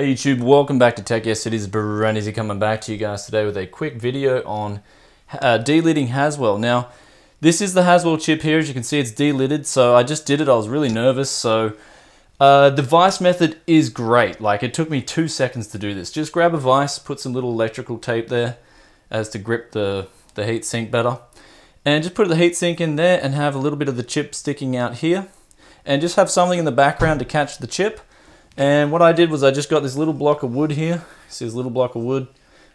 Hey YouTube, welcome back to Tech Yes Cities. Bryaneasy coming back to you guys today with a quick video on uh, delidding Haswell. Now, this is the Haswell chip here. As you can see, it's delidded. So I just did it. I was really nervous. So uh, the vice method is great. Like it took me two seconds to do this. Just grab a vice, put some little electrical tape there as to grip the, the heat sink better. And just put the heat sink in there and have a little bit of the chip sticking out here. And just have something in the background to catch the chip. And what I did was I just got this little block of wood here. See this little block of wood?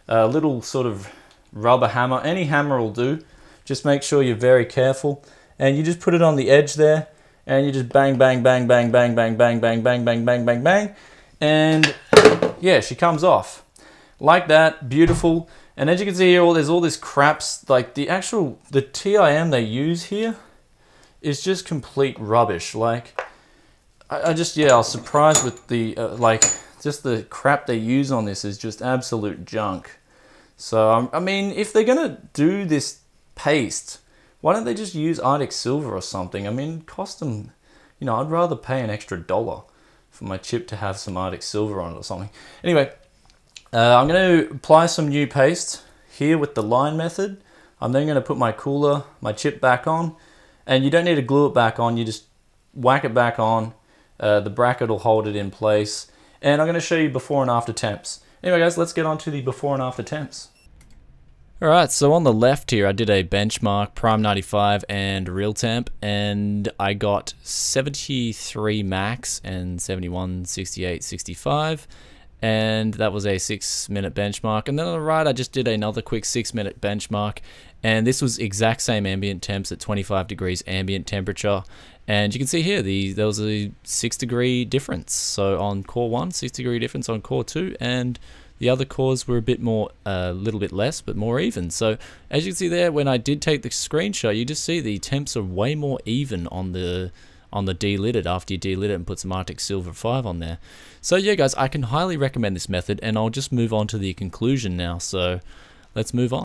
A little sort of rubber hammer. Any hammer will do. Just make sure you're very careful. And you just put it on the edge there. And you just bang, bang, bang, bang, bang, bang, bang, bang, bang, bang, bang, bang, bang. And yeah, she comes off. Like that, beautiful. And as you can see here, there's all this craps. Like the actual, the TIM they use here is just complete rubbish. Like I, I just yeah, I was surprised with the uh, like just the crap they use on this is just absolute junk. So um, I mean, if they're gonna do this paste, why don't they just use Arctic Silver or something? I mean, cost them, you know, I'd rather pay an extra dollar for my chip to have some Arctic Silver on it or something. Anyway, uh, I'm going to apply some new paste here with the line method. I'm then going to put my cooler, my chip back on, and you don't need to glue it back on. You just whack it back on uh, the bracket will hold it in place. And I'm going to show you before and after temps. Anyway guys, let's get on to the before and after temps. Alright, so on the left here I did a benchmark, Prime 95 and Real Temp, and I got 73 max and 71, 68, 65 and that was a six minute benchmark. And then on the right, I just did another quick six minute benchmark, and this was exact same ambient temps at 25 degrees ambient temperature. And you can see here, the there was a six degree difference. So on core one, six degree difference on core two, and the other cores were a bit more, a uh, little bit less, but more even. So as you can see there, when I did take the screenshot, you just see the temps are way more even on the on the delidded after you delid it and put some Arctic Silver 5 on there. So yeah guys, I can highly recommend this method and I'll just move on to the conclusion now. So let's move on.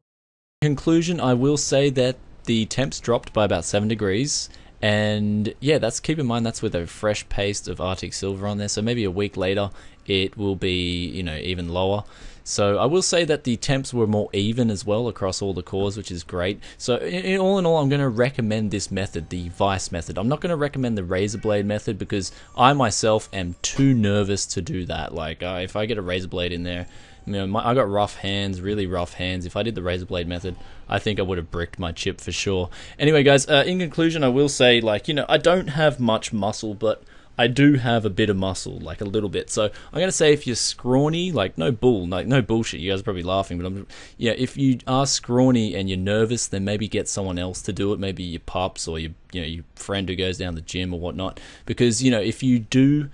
Conclusion, I will say that the temps dropped by about 7 degrees and yeah, that's keep in mind that's with a fresh paste of Arctic Silver on there. So maybe a week later it will be, you know, even lower. So I will say that the temps were more even as well across all the cores, which is great. So in, all in all, I'm going to recommend this method, the Vice method. I'm not going to recommend the razor blade method because I myself am too nervous to do that. Like uh, if I get a razor blade in there, you know, my, I got rough hands, really rough hands. If I did the razor blade method, I think I would have bricked my chip for sure. Anyway, guys, uh, in conclusion, I will say, like, you know, I don't have much muscle, but I do have a bit of muscle, like a little bit. So I'm gonna say if you're scrawny, like no bull, like no bullshit. You guys are probably laughing, but I'm yeah. If you are scrawny and you're nervous, then maybe get someone else to do it. Maybe your pops or your you know your friend who goes down the gym or whatnot. Because you know if you do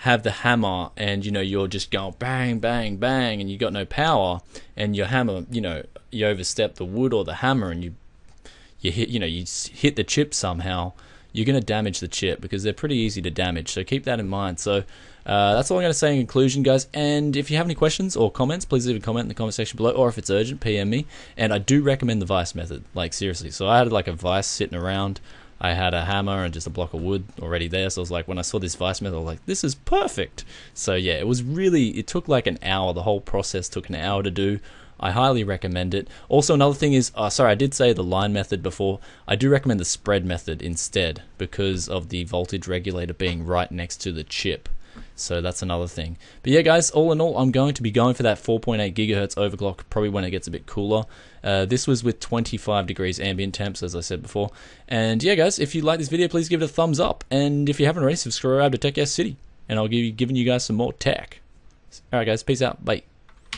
have the hammer and you know you're just going bang bang bang and you got no power and your hammer you know you overstep the wood or the hammer and you you hit you know you hit the chip somehow you're going to damage the chip because they're pretty easy to damage. So keep that in mind. So uh, that's all I'm going to say in conclusion, guys. And if you have any questions or comments, please leave a comment in the comment section below. Or if it's urgent, PM me. And I do recommend the vice method. Like seriously. So I had like a vice sitting around. I had a hammer and just a block of wood already there. So I was like, when I saw this vice method, I was like, this is perfect. So yeah, it was really, it took like an hour. The whole process took an hour to do. I highly recommend it. Also, another thing is, uh, sorry, I did say the line method before. I do recommend the spread method instead because of the voltage regulator being right next to the chip. So that's another thing. But yeah, guys, all in all, I'm going to be going for that 4.8 gigahertz overclock probably when it gets a bit cooler. Uh, this was with 25 degrees ambient temps, as I said before. And yeah, guys, if you like this video, please give it a thumbs up. And if you haven't already, subscribe to Tech City, and I'll be giving you guys some more tech. All right, guys, peace out. Bye.